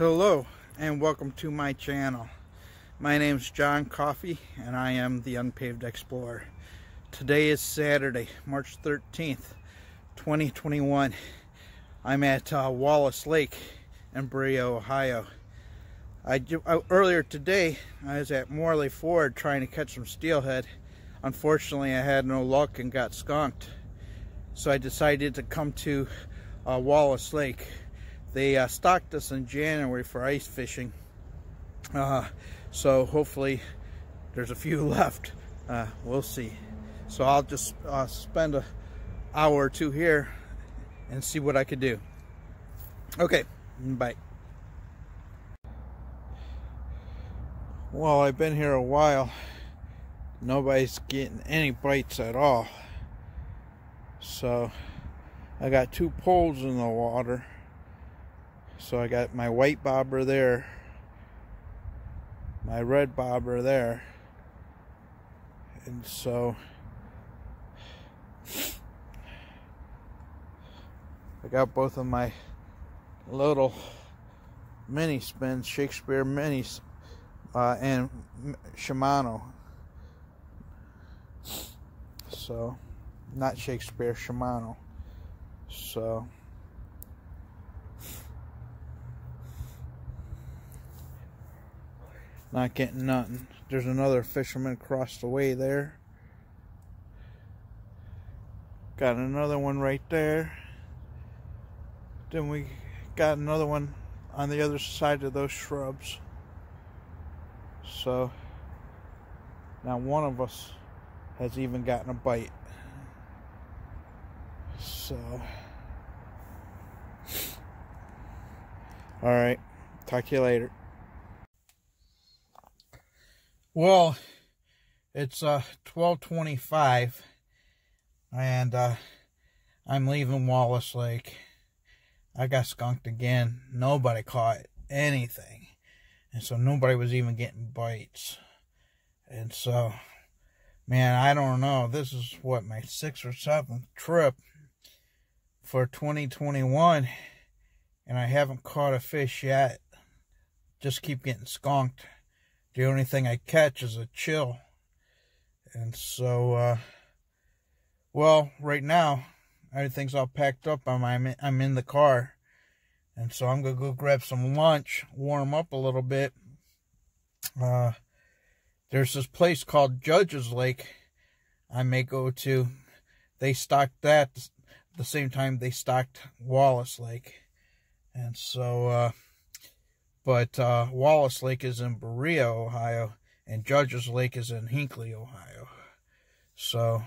Hello and welcome to my channel. My name is John Coffey and I am the Unpaved Explorer. Today is Saturday, March 13th, 2021. I'm at uh, Wallace Lake in Berea, Ohio. I, uh, earlier today, I was at Morley Ford trying to catch some steelhead. Unfortunately, I had no luck and got skunked. So I decided to come to uh, Wallace Lake. They uh, stocked us in January for ice fishing. Uh, so hopefully there's a few left. Uh, we'll see. So I'll just uh, spend an hour or two here and see what I could do. Okay, bye. Well, I've been here a while. Nobody's getting any bites at all. So I got two poles in the water. So I got my white bobber there, my red bobber there. And so I got both of my little mini spins, Shakespeare minis, uh, and Shimano. So, not Shakespeare, Shimano. So, not getting nothing. There's another fisherman across the way there. Got another one right there. Then we got another one on the other side of those shrubs. So now one of us has even gotten a bite. So all right, talk to you later. Well, it's uh 1225 and uh I'm leaving Wallace Lake. I got skunked again. Nobody caught anything. And so nobody was even getting bites. And so, man, I don't know. This is what my sixth or seventh trip for 2021. And I haven't caught a fish yet. Just keep getting skunked. The only thing I catch is a chill. And so, uh, well, right now, everything's all packed up. I'm, I'm, in, I'm in the car. And so I'm going to go grab some lunch, warm up a little bit. Uh, there's this place called Judge's Lake I may go to. They stocked that the same time they stocked Wallace Lake. And so, uh, but uh, Wallace Lake is in Berea, Ohio, and Judges Lake is in Hinckley, Ohio. So,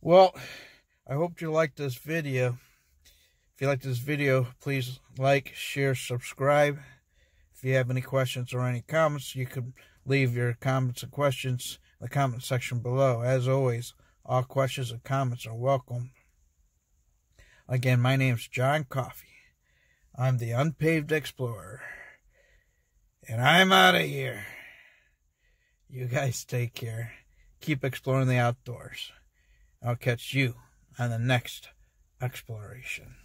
well, I hope you liked this video. If you like this video, please like, share, subscribe. If you have any questions or any comments, you can leave your comments and questions in the comment section below. As always, all questions and comments are welcome. Again, my name's John Coffey. I'm the Unpaved Explorer. And I'm out of here. You guys take care. Keep exploring the outdoors. I'll catch you on the next exploration.